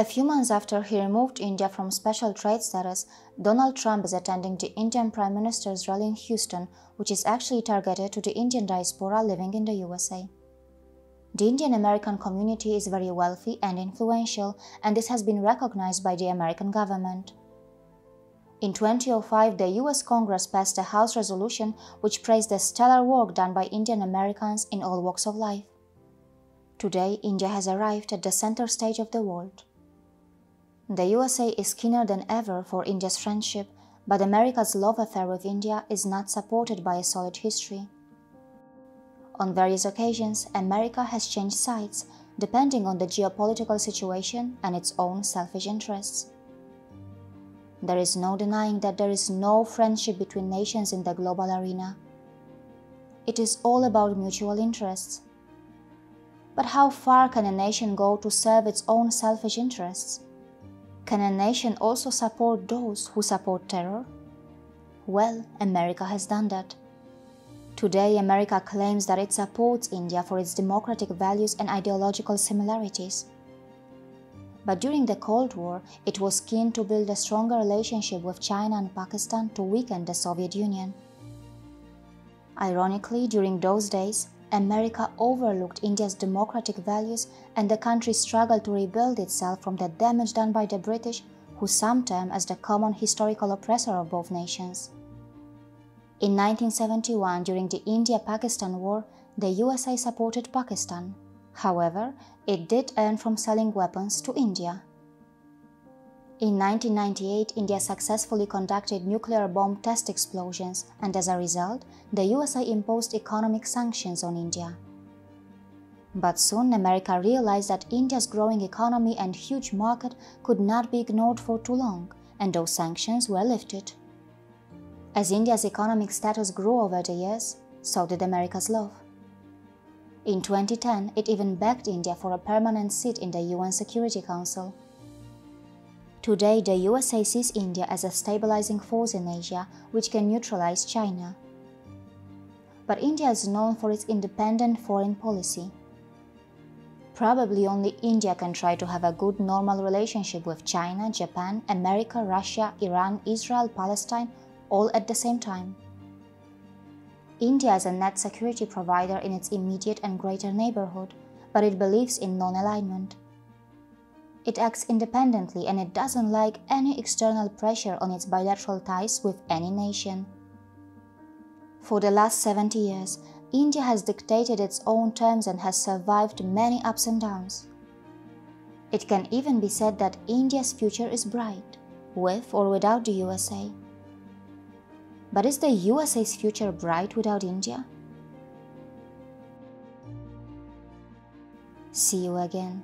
A few months after he removed India from special trade status, Donald Trump is attending the Indian Prime Minister's rally in Houston, which is actually targeted to the Indian diaspora living in the USA. The Indian American community is very wealthy and influential, and this has been recognized by the American government. In 2005, the US Congress passed a House resolution which praised the stellar work done by Indian Americans in all walks of life. Today, India has arrived at the center stage of the world. The USA is keener than ever for India's friendship, but America's love affair with India is not supported by a solid history. On various occasions, America has changed sides depending on the geopolitical situation and its own selfish interests. There is no denying that there is no friendship between nations in the global arena. It is all about mutual interests. But how far can a nation go to serve its own selfish interests? Can a nation also support those who support terror? Well, America has done that. Today, America claims that it supports India for its democratic values and ideological similarities but during the Cold War, it was keen to build a stronger relationship with China and Pakistan to weaken the Soviet Union. Ironically, during those days, America overlooked India's democratic values and the country struggled to rebuild itself from the damage done by the British, who some term as the common historical oppressor of both nations. In 1971, during the India-Pakistan War, the USA supported Pakistan, However, it did earn from selling weapons to India. In 1998, India successfully conducted nuclear bomb test explosions, and as a result, the USA imposed economic sanctions on India. But soon America realized that India's growing economy and huge market could not be ignored for too long, and those sanctions were lifted. As India's economic status grew over the years, so did America's love. In 2010, it even begged India for a permanent seat in the UN Security Council. Today, the USA sees India as a stabilizing force in Asia which can neutralize China. But India is known for its independent foreign policy. Probably only India can try to have a good normal relationship with China, Japan, America, Russia, Iran, Israel, Palestine, all at the same time. India is a net security provider in its immediate and greater neighborhood, but it believes in non-alignment. It acts independently and it doesn't like any external pressure on its bilateral ties with any nation. For the last 70 years, India has dictated its own terms and has survived many ups and downs. It can even be said that India's future is bright, with or without the USA. But is the USA's future bright without India? See you again.